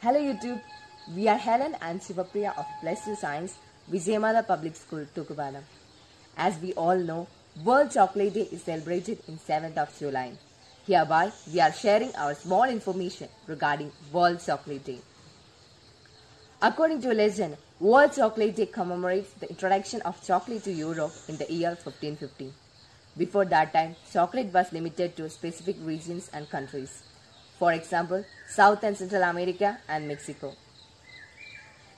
Hello YouTube, we are Helen and Shivapriya of 2 Science, Vijayamatha Public School, Thookkupalam. As we all know, World Chocolate Day is celebrated in 7th of July. Hereby, we are sharing our small information regarding World Chocolate Day. According to legend, World Chocolate Day commemorates the introduction of chocolate to Europe in the year 1550. Before that time, chocolate was limited to specific regions and countries. For example, South and Central America and Mexico.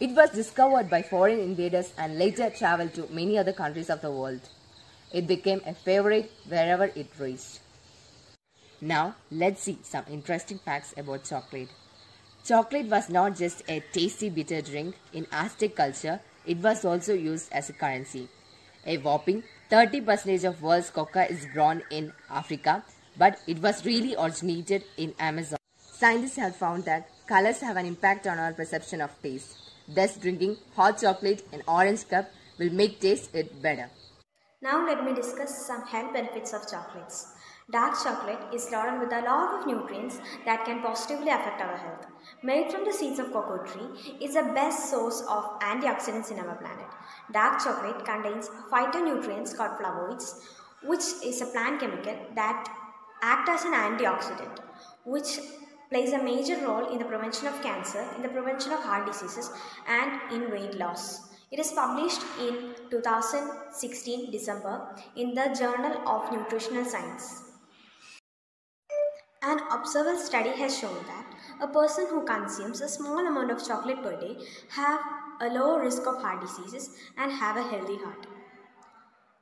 It was discovered by foreign invaders and later traveled to many other countries of the world. It became a favorite wherever it reached. Now, let's see some interesting facts about chocolate. Chocolate was not just a tasty bitter drink in Aztec culture, it was also used as a currency. A whopping 30% of world's cocoa is grown in Africa, but it was really originated in Amazon. Scientists have found that colors have an impact on our perception of taste. Thus, drinking hot chocolate in orange cup will make taste it better. Now let me discuss some health benefits of chocolates. Dark chocolate is loaded with a lot of nutrients that can positively affect our health. Made from the seeds of cocoa tree is the best source of antioxidants in our planet. Dark chocolate contains phytonutrients called flavonoids, which is a plant chemical that act as an antioxidant, which plays a major role in the prevention of cancer, in the prevention of heart diseases, and in weight loss. It is published in 2016 December in the Journal of Nutritional Science. An observable study has shown that a person who consumes a small amount of chocolate per day have a low risk of heart diseases and have a healthy heart.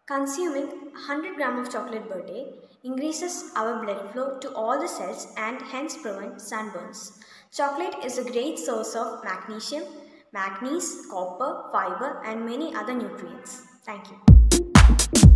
Consuming 100 gram of chocolate per day increases our blood flow to all the cells and hence prevent sunburns. Chocolate is a great source of magnesium, manganese, copper, fiber and many other nutrients. Thank you.